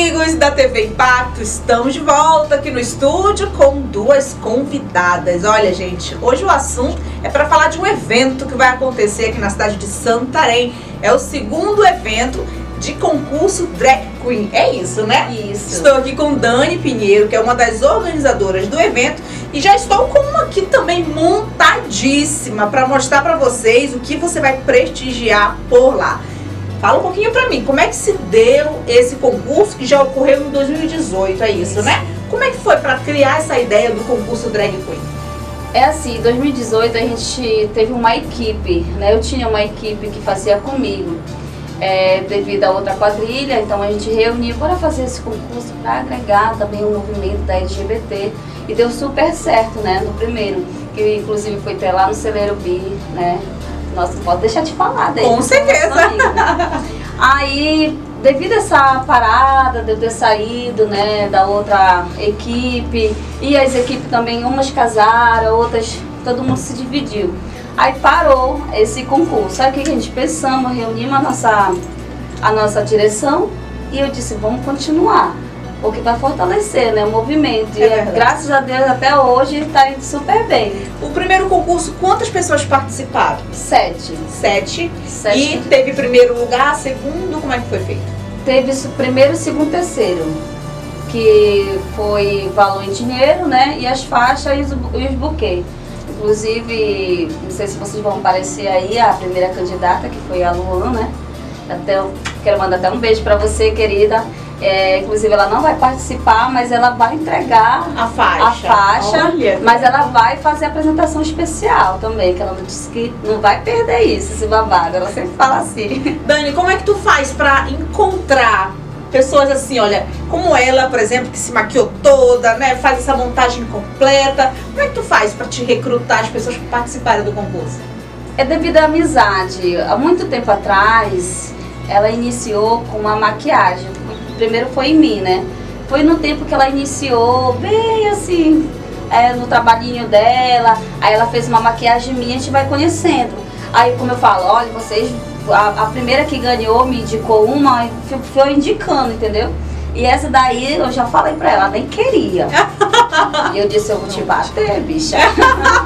amigos da TV Impacto, estamos de volta aqui no estúdio com duas convidadas. Olha, gente, hoje o assunto é para falar de um evento que vai acontecer aqui na cidade de Santarém. É o segundo evento de concurso Drag Queen. É isso, né? Isso. Estou aqui com Dani Pinheiro, que é uma das organizadoras do evento, e já estou com uma aqui também montadíssima para mostrar para vocês o que você vai prestigiar por lá. Fala um pouquinho pra mim, como é que se deu esse concurso que já ocorreu em 2018, é isso, né? Como é que foi pra criar essa ideia do concurso Drag Queen? É assim, em 2018 a gente teve uma equipe, né? Eu tinha uma equipe que fazia comigo. É, devido a outra quadrilha, então a gente reuniu para fazer esse concurso para agregar também o movimento da LGBT e deu super certo, né? No primeiro, que inclusive foi até lá no Celeiro B, né? Nossa, não pode deixar de falar dele. Com certeza. Né? Aí, devido a essa parada de eu ter saído, né, da outra equipe, e as equipes também, umas casaram, outras, todo mundo se dividiu. Aí parou esse concurso. Aí o que a gente pensamos, reunimos a nossa, a nossa direção e eu disse, vamos continuar porque vai fortalecer né, o movimento. É e graças a Deus até hoje está indo super bem. O primeiro concurso, quantas pessoas participaram? Sete. Sete. Sete. E teve primeiro lugar, segundo, como é que foi feito? Teve primeiro, segundo, terceiro. Que foi valor em dinheiro, né? E as faixas e os, e os buquês. Inclusive, não sei se vocês vão aparecer aí, a primeira candidata, que foi a Luan, né? Até eu quero mandar até um beijo para você, querida. É, inclusive ela não vai participar, mas ela vai entregar a faixa. A faixa mas ela vai fazer apresentação especial também, que ela disse que não vai perder isso, esse babado. Ela sempre fala assim. Dani, como é que tu faz pra encontrar pessoas assim, olha, como ela, por exemplo, que se maquiou toda, né, faz essa montagem completa. Como é que tu faz pra te recrutar as pessoas que participaram do concurso? É devido à amizade. Há muito tempo atrás, ela iniciou com uma maquiagem primeiro foi em mim, né? Foi no tempo que ela iniciou, bem assim, é, no trabalhinho dela, aí ela fez uma maquiagem minha, a gente vai conhecendo. Aí como eu falo, olha, vocês, a, a primeira que ganhou me indicou uma, foi indicando, entendeu? E essa daí eu já falei pra ela, nem queria. e eu disse, eu vou te bater, bicha.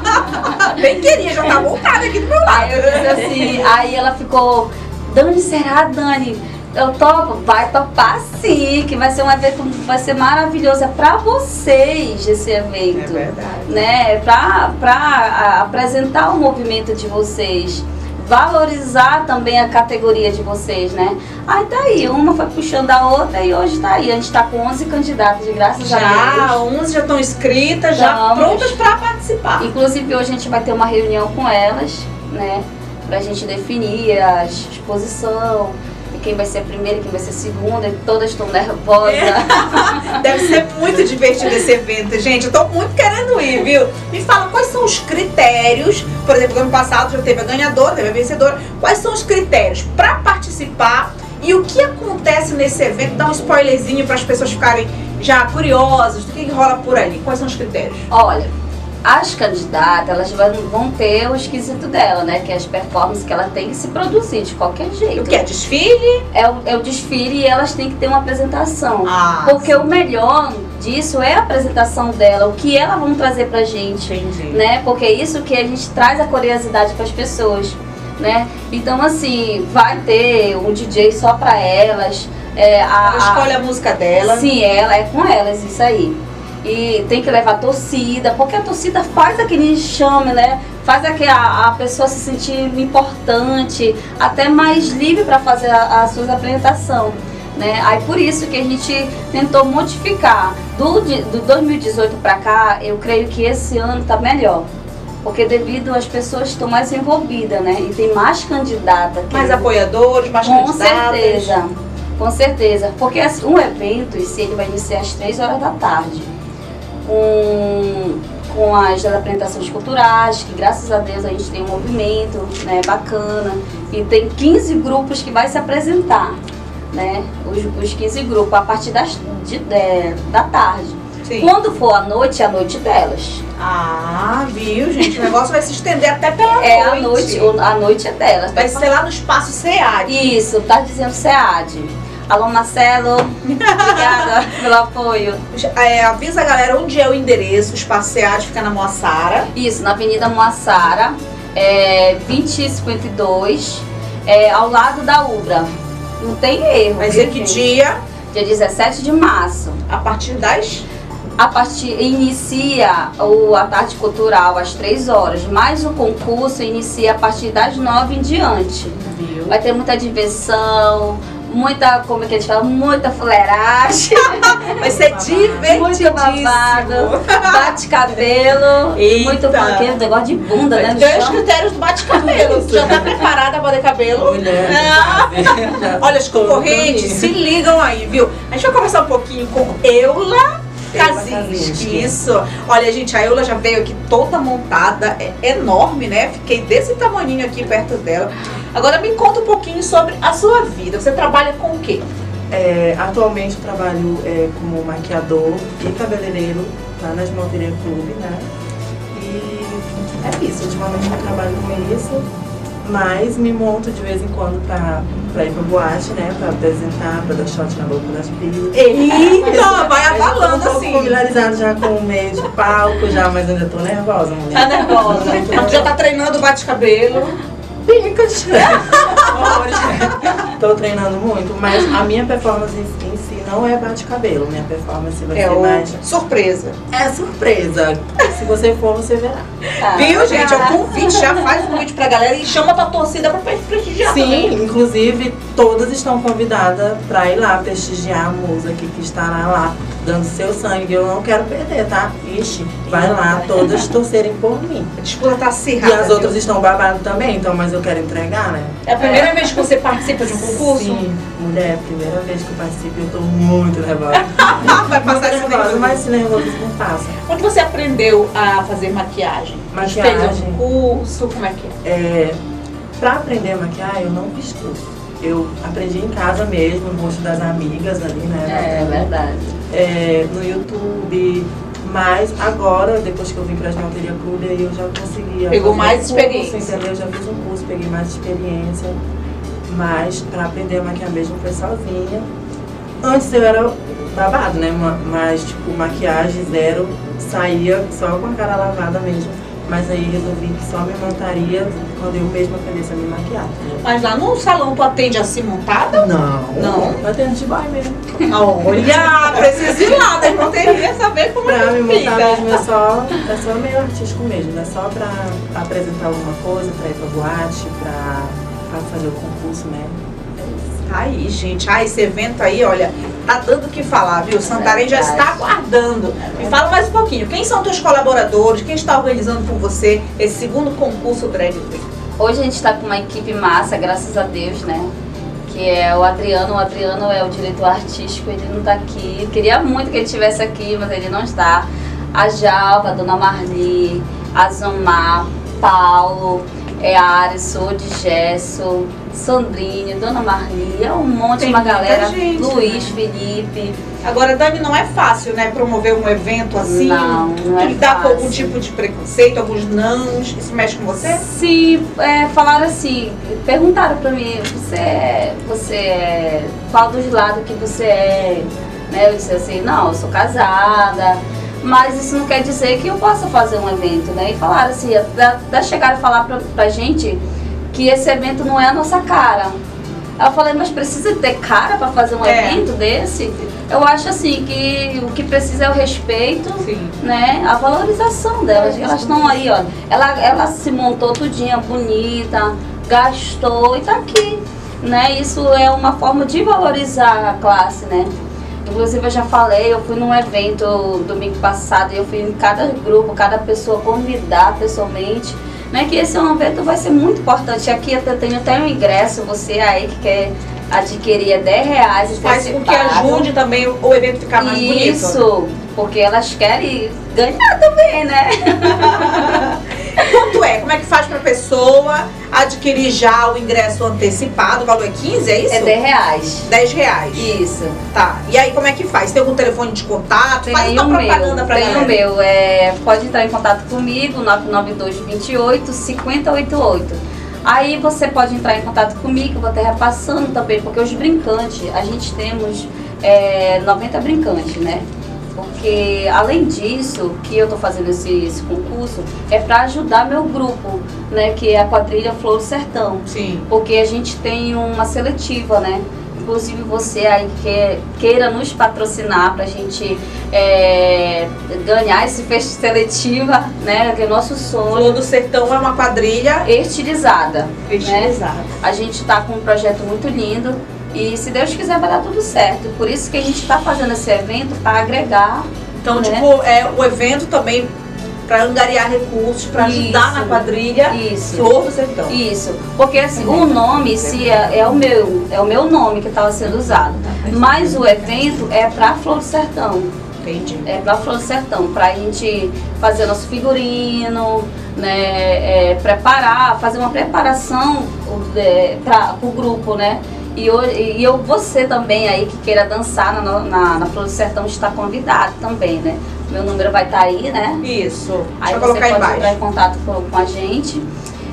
nem queria, já tá voltada aqui do meu lado. Aí eu disse assim, aí ela ficou, Dani, será, Dani? Eu topo, vai topar sim, que vai ser um evento, vai ser maravilhoso. É para vocês esse evento. É verdade. Né? Para apresentar o movimento de vocês. Valorizar também a categoria de vocês, né? Aí tá aí, uma foi puxando a outra e hoje tá aí. A gente tá com 11 candidatos, de graças já, a Deus. Já, 11 já estão inscritas, já prontas para participar. Inclusive hoje a gente vai ter uma reunião com elas, né? Pra gente definir a exposição, quem vai ser a primeira, quem vai ser a segunda, e todas estão nervosas. É. Deve ser muito divertido esse evento, gente. Eu tô muito querendo ir, viu? Me fala quais são os critérios, por exemplo, no ano passado já teve a ganhadora, teve a vencedora. Quais são os critérios para participar e o que acontece nesse evento? Dá um spoilerzinho para as pessoas ficarem já curiosas do que, que rola por ali. Quais são os critérios? Olha, as candidatas, elas vão ter o esquisito dela, né? Que é as performances que ela tem que se produzir de qualquer jeito. O que é desfile? É o, é o desfile e elas têm que ter uma apresentação. Ah, porque sim. o melhor disso é a apresentação dela, o que elas vão trazer pra gente. Entendi. Né? Porque é isso que a gente traz a curiosidade para as pessoas. Né? Então assim, vai ter um DJ só pra elas. É, a, ela escolhe a música dela. Sim, ela é com elas, isso aí e tem que levar torcida, porque a torcida faz aquele chame, né? Faz a, a, a pessoa se sentir importante, até mais livre para fazer a, a sua apresentação. Né? Aí por isso que a gente tentou modificar. Do, do 2018 para cá, eu creio que esse ano está melhor. Porque devido às pessoas estão mais envolvidas, né? E tem mais candidata. Mais apoiadores, mais Com candidatas. certeza. Com certeza. Porque um evento, esse ele vai iniciar às 3 horas da tarde com, com as apresentações culturais, que graças a Deus a gente tem um movimento né, bacana. E tem 15 grupos que vai se apresentar, né? Os, os 15 grupos, a partir das, de, de, da tarde. Sim. Quando for a noite, é a noite delas. Ah, viu, gente? O negócio vai se estender até pela é noite. É, a noite, a noite é delas. Vai ser lá no espaço SEAD. Isso, tá dizendo SEAD. Alô, Marcelo. Obrigada pelo apoio. É, avisa a galera onde é o endereço. O Espaço SEAD fica na Moassara. Isso, na Avenida Moassara, é, 2052, é, ao lado da Ubra. Não tem erro. Viu, ser que gente? dia? Dia 17 de março. A partir das. A partir inicia o, a tarde cultural às 3 horas, mas o concurso inicia a partir das 9 em diante. Viu? Vai ter muita diversão, muita, como é que a gente fala, muita fuleiragem, Vai ser muito divertidíssimo. babado, bate-cabelo, Eita. muito aquele negócio de bunda, né? Tem os chão. critérios do bate-cabelo. Já tá preparada pra bater cabelo? Mulher. Ah. Olha, os concorrentes, se ligam aí, viu? A gente vai conversar um pouquinho com Eula Kazinski. Isso. Olha, gente, a Eula já veio aqui toda montada, é enorme, né? Fiquei desse tamanhinho aqui perto dela. Agora me conta um pouquinho sobre a sua vida. Você trabalha com o quê? É, atualmente trabalho é, como maquiador e cabeleireiro lá na Esmalteria Clube, né? E é isso, ultimamente eu trabalho com isso, mas me monto de vez em quando pra, pra ir pra boate, né? Pra apresentar, pra dar shot na boca das pilhas. Eita, vai Mas eu tô abalando um pouco assim. familiarizado já com o meio de palco já, mas ainda tô nervosa, mulher. Tá nervosa. Já tá treinando o bate-cabelo. Picas. Tô treinando muito, mas a minha performance em si não é bate-cabelo. Minha performance vai É ser o mais. surpresa. É surpresa. Se você for, você verá. Tá. Viu, gente? É o convite, já faz o convite pra galera e chama pra torcida pra prestigiar também. Sim, inclusive todas estão convidadas para ir lá prestigiar a musa que estará lá dando seu sangue. Eu não quero perder, tá? Ixi, vai lá todas torcerem por mim. A disputa tá E acirrada. as viu? outras estão babado também, então, mas eu quero entregar, né? É a primeira vez que você participa de um concurso? Sim, mulher, é a primeira vez que eu participo eu tô muito nervosa. Vai passar esse muito nervoso. mas esse nervosismo passa. Onde você aprendeu a fazer maquiagem? Maquiagem. Fez um curso? Como é que é? É, pra aprender a maquiar, eu não fiz curso. Eu aprendi em casa mesmo, no rosto das amigas ali, né? É verdade. É, no YouTube. Mas agora, depois que eu vim pra Esmalteria Clube, aí eu já consegui. Pegou mais um curso, experiência. Entendeu? Já fiz um curso, peguei mais experiência. Mas pra aprender a maquiar mesmo foi sozinha. Antes eu era babado, né? Ma- Mas, tipo, maquiagem zero, saía só com a cara lavada mesmo. Mas aí resolvi que só me montaria quando eu mesma aprendesse a me maquiar. Mas lá no salão tu atende assim montada? Não. Não. Eu atendo de boy mesmo. Olha, precisa ir lá, daí não teria saber como é Pra me que montar mesmo é só, é só meio artístico mesmo, é só pra apresentar alguma coisa, pra ir pra boate, pra, pra fazer o concurso, né? É. Tá aí, gente. Ah, esse evento aí, olha, tá dando o que falar, viu? Santarém já está aguardando. Me fala mais um pouquinho. Quem são teus colaboradores? Quem está organizando com você esse segundo concurso Drag Queen? Hoje a gente está com uma equipe massa, graças a Deus, né? Que é o Adriano. O Adriano é o diretor artístico, ele não está aqui. Queria muito que ele estivesse aqui, mas ele não está. A Jalva, a Dona Marli, a Zomar, Paulo, é a Arison, de Gesso, Sandrine, Dona Marli, é um monte, Tem uma galera. gente, Luiz, né? Felipe. Agora, Dani, não é fácil, né? Promover um evento assim. Não, não é Lidar com algum tipo de preconceito, alguns nãos. Isso mexe com você? Se é, falaram assim, perguntaram pra mim, você é, você é, qual dos lados que você é? Né? Eu disse assim, não, eu sou casada, mas isso não quer dizer que eu possa fazer um evento, né? E falaram assim, até, até chegaram a falar pra, pra gente que esse evento não é a nossa cara. Eu falei, mas precisa ter cara pra fazer um É. evento desse? Eu acho assim que o que precisa é o respeito Sim. né, a valorização delas. Elas estão aí, ó. Ela, ela se montou tudinha bonita, gastou e tá aqui. Né? Isso é uma forma de valorizar a classe, né? Inclusive eu já falei, eu fui num evento domingo passado e eu fui em cada grupo, cada pessoa convidar pessoalmente. Né, que esse evento vai ser muito importante. Aqui eu tenho até um ingresso, você aí que quer adquirir é 10 reais Faz com que ajude também o evento ficar mais bonito. Isso, porque elas querem ganhar também, né? Quanto é? Como é que faz pra pessoa adquirir já o ingresso antecipado? O valor é 15, é isso? É 10 reais. 10 reais. Isso. Tá. E aí, como é que faz? Tem algum telefone de contato? faz Tem uma o propaganda meu, pra tem galera. o meu. É, pode entrar em contato comigo, 992 28 5088. Aí você pode entrar em contato comigo, vou estar repassando também, porque os brincantes, a gente temos é, 90 brincantes, né? Porque além disso, que eu estou fazendo esse, esse concurso, é para ajudar meu grupo, né? Que é a quadrilha Flor Sertão. Sim. Porque a gente tem uma seletiva, né? Inclusive você aí que queira nos patrocinar para a gente é, ganhar esse festa seletiva, né? Que é o nosso sonho. Flor do Sertão é uma quadrilha Estilizada. Né? estilizada. A gente está com um projeto muito lindo e se Deus quiser vai dar tudo certo. Por isso que a gente está fazendo esse evento para agregar. Então, Né? tipo, é o evento também para angariar recursos, para ajudar Isso. na quadrilha Isso. Flor do Sertão. Isso, porque assim, o nome se é, é o meu, é o meu nome que estava sendo usado. Mas o evento é para Flor do Sertão. Entendi. é para Flor do Sertão, para a gente fazer nosso figurino, né, é, preparar, fazer uma preparação para o grupo, né? E eu, e eu, você também aí que queira dançar na, na, na Flor do Sertão está convidado também, né? Meu número vai estar aí, né? Isso. Deixa Aí eu você pode entrar embaixo. em contato com, com a gente.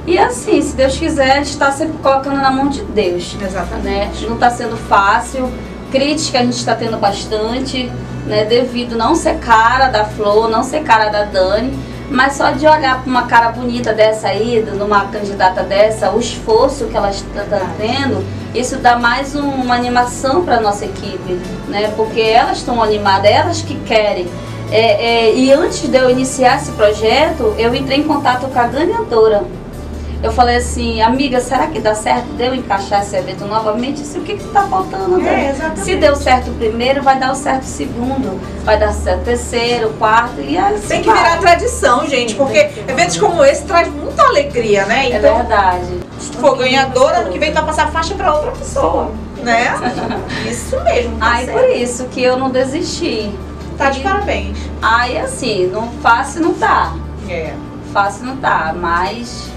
E assim, se Deus quiser, a gente está sempre colocando na mão de Deus né? Exatamente. Não está sendo fácil. Crítica a gente está tendo bastante, né? Devido não ser cara da Flor, não ser cara da Dani, mas só de olhar para uma cara bonita dessa aí, numa candidata dessa, o esforço que ela está tá tendo, isso dá mais um- uma animação para nossa equipe, né? Porque elas estão animadas, elas que querem. É, é, e antes de eu iniciar esse projeto, eu entrei em contato com a ganhadora. Eu falei assim, amiga, será que dá certo de eu encaixar esse evento novamente? Isso, o que está faltando? É. Se deu certo o primeiro, vai dar o certo o segundo, vai dar certo o terceiro, o quarto e assim Tem que vai. virar tradição, gente, porque eventos como esse traz muita alegria, né? É Então, verdade. se for ganhadora, ano que vem tu vai passar a faixa para outra pessoa, né? Isso mesmo, tá Aí por isso que eu não desisti. Tá de parabéns. Aí assim, não fácil não tá. É. Fácil não tá, mas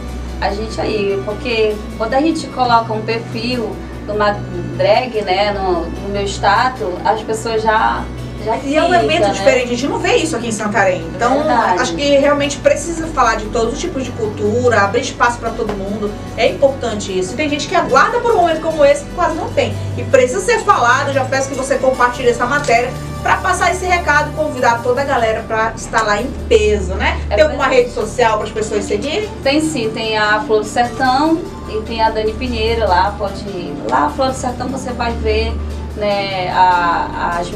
a gente aí, porque quando a gente coloca um perfil de uma drag, né, no, no meu status, as pessoas já. Já E é um fica, evento né? diferente, a gente não vê isso aqui em Santarém. Então, Verdade. acho que realmente precisa falar de todos os tipos de cultura, abrir espaço para todo mundo. É importante isso. E tem gente que aguarda por um momento como esse que quase não tem. E precisa ser falado. Já peço que você compartilhe essa matéria para passar esse recado e convidar toda a galera para estar lá em peso, né? É tem alguma rede social para as pessoas seguirem? Tem sim, tem a Flor do Sertão e tem a Dani Pinheiro lá, pode ir. Lá, a Flor do Sertão, você vai ver né, a, as-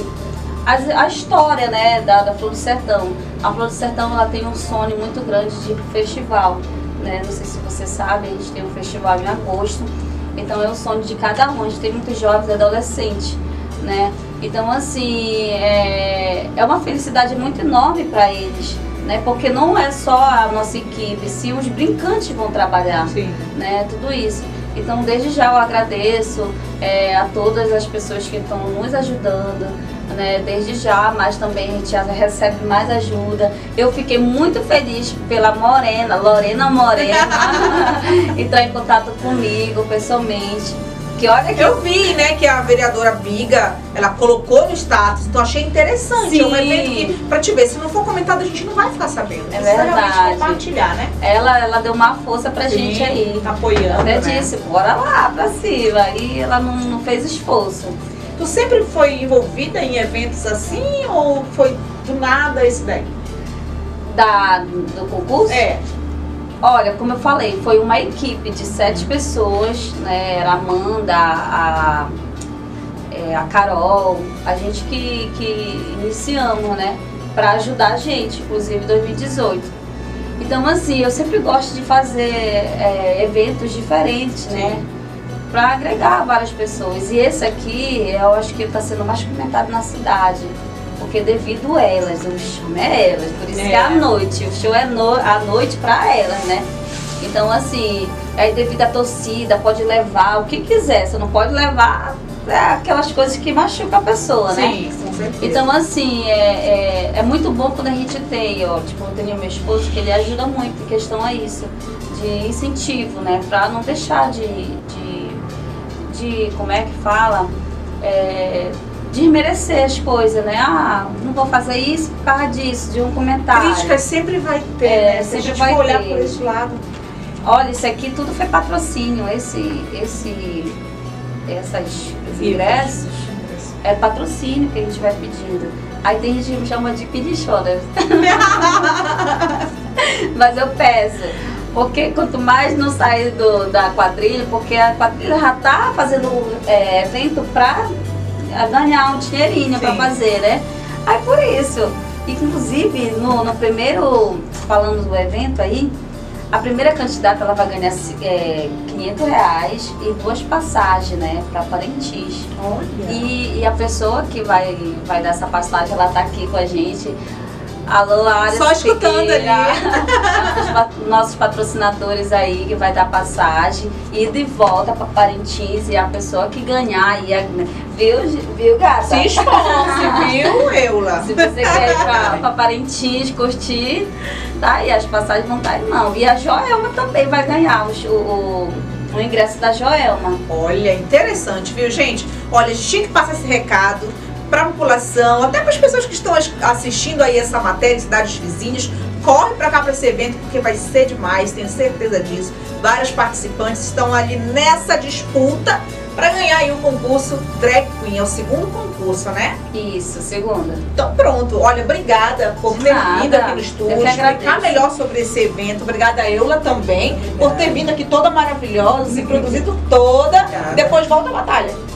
as- a história né, da, da Flor do Sertão. A Flor do Sertão ela tem um sonho muito grande de festival. Né? Não sei se você sabe, a gente tem um festival em agosto. Então é o sonho de cada um. A gente tem muitos jovens e adolescentes. Né? Então, assim, é, é uma felicidade muito enorme para eles. Né? Porque não é só a nossa equipe, sim, os brincantes vão trabalhar Sim. né, tudo isso. Então, desde já eu agradeço é, a todas as pessoas que estão nos ajudando, né, desde já, mas também a gente já recebe mais ajuda. Eu fiquei muito feliz pela Morena, Lorena Morena, entrar em contato comigo pessoalmente. Que olha que Eu vi, né, que a vereadora Biga, ela colocou no status, então achei interessante. É um Sim. evento que, pra te ver, se não for comentado, a gente não vai ficar sabendo. É realmente verdade. compartilhar, né? ela, ela deu uma força pra gente aí. Tá apoiando, Até né? disse, bora lá pra cima. E ela não, não fez esforço. Tu sempre foi envolvida em eventos assim ou foi do nada esse daí? Da, do concurso? É. Olha, como eu falei, foi uma equipe de sete pessoas, né? Era a Amanda, a, é, a Carol, a gente que, que iniciamos, né? Pra ajudar a gente, inclusive em 2018. Então, assim, eu sempre gosto de fazer é, eventos diferentes, né? Pra agregar várias pessoas. E esse aqui, eu acho que está sendo mais comentado na cidade. Porque devido a elas, o show é elas. Por isso É. que é à noite. O show é no, à noite pra elas, né? Então, assim, aí devido à torcida, pode levar o que quiser. Você não pode levar é, aquelas coisas que machucam a pessoa, né? Sim, com certeza. Então, assim, é, é, é muito bom quando a gente tem, ó, tipo, eu tenho meu esposo que ele ajuda muito em questão a isso, de incentivo, né? Pra não deixar de, de, como é que fala, é, desmerecer as coisas, né? Ah, não vou fazer isso por causa disso, de um comentário. Críticas sempre vai ter, É, né? Se a sempre gente vai for olhar ter. por esse lado. Olha, isso aqui tudo foi patrocínio. Esse, esse, essas, esses ingressos é patrocínio que a gente vai pedindo. Aí tem gente que me chama de pedichona. Mas eu peço. Porque quanto mais não sair do, da quadrilha, porque a quadrilha já tá fazendo é, evento pra ganhar um dinheirinho para fazer, né? Aí por isso. Inclusive, no, no primeiro, falando do evento aí, a primeira candidata ela vai ganhar é, 500 reais e duas passagens, né, para Parintins. Olha. E, e, a pessoa que vai, vai dar essa passagem, ela tá aqui com a gente. Alô, Área Só escutando ali. nossos patrocinadores aí que vai dar passagem e de volta para Parintins e a pessoa que ganhar aí, viu, viu, gata? Se esforce, viu, Eula? Se você quer ir para Parintins curtir, tá aí, as passagens vão estar tá aí não. E a Joelma também vai ganhar o, o, o ingresso da Joelma. Olha, interessante, viu, gente? Olha, a gente tinha que passar esse recado para a população, até para as pessoas que estão assistindo aí essa matéria, cidades vizinhas, corre para cá para esse evento porque vai ser demais, tenho certeza disso. Vários participantes estão ali nessa disputa para ganhar aí o concurso Drag Queen, é o segundo concurso, né? Isso, segunda. Então pronto, olha, obrigada por ter Nada. vindo aqui no estúdio, explicar melhor sobre esse evento. Obrigada Eula também Obrigada. por ter vindo aqui toda maravilhosa, se produzido toda. Obrigada. Depois volta a batalha.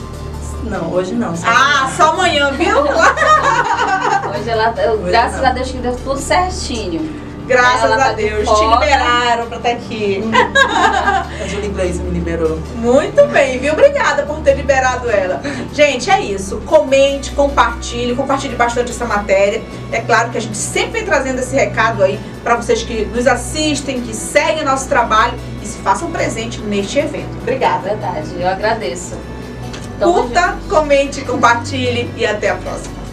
Não, hoje não. Só ah, amanhã. só amanhã, viu? hoje ela, hoje graças não. a Deus que deu tudo certinho. Graças ela a tá Deus, te liberaram pra estar aqui. a Julie Glaze me liberou. Muito bem, viu? Obrigada por ter liberado ela. Gente, é isso. Comente, compartilhe, compartilhe bastante essa matéria. É claro que a gente sempre vem trazendo esse recado aí para vocês que nos assistem, que seguem nosso trabalho e se façam presente neste evento. Obrigada. Verdade, eu agradeço. Curta, comente, compartilhe e até a próxima.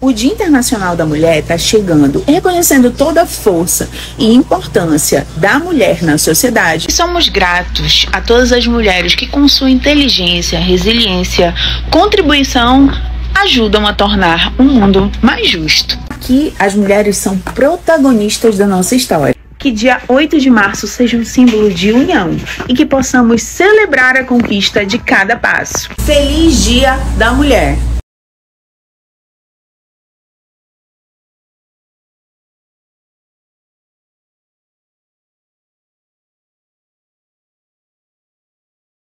O Dia Internacional da Mulher está chegando, reconhecendo toda a força e importância da mulher na sociedade. E somos gratos a todas as mulheres que, com sua inteligência, resiliência, contribuição, ajudam a tornar o um mundo mais justo. Aqui, as mulheres são protagonistas da nossa história que dia 8 de março seja um símbolo de união e que possamos celebrar a conquista de cada passo. Feliz Dia da Mulher!